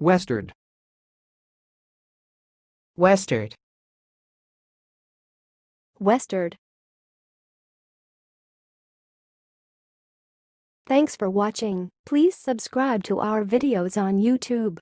Westard. Westard. Westard. Thanks for watching. Please subscribe to our videos on YouTube.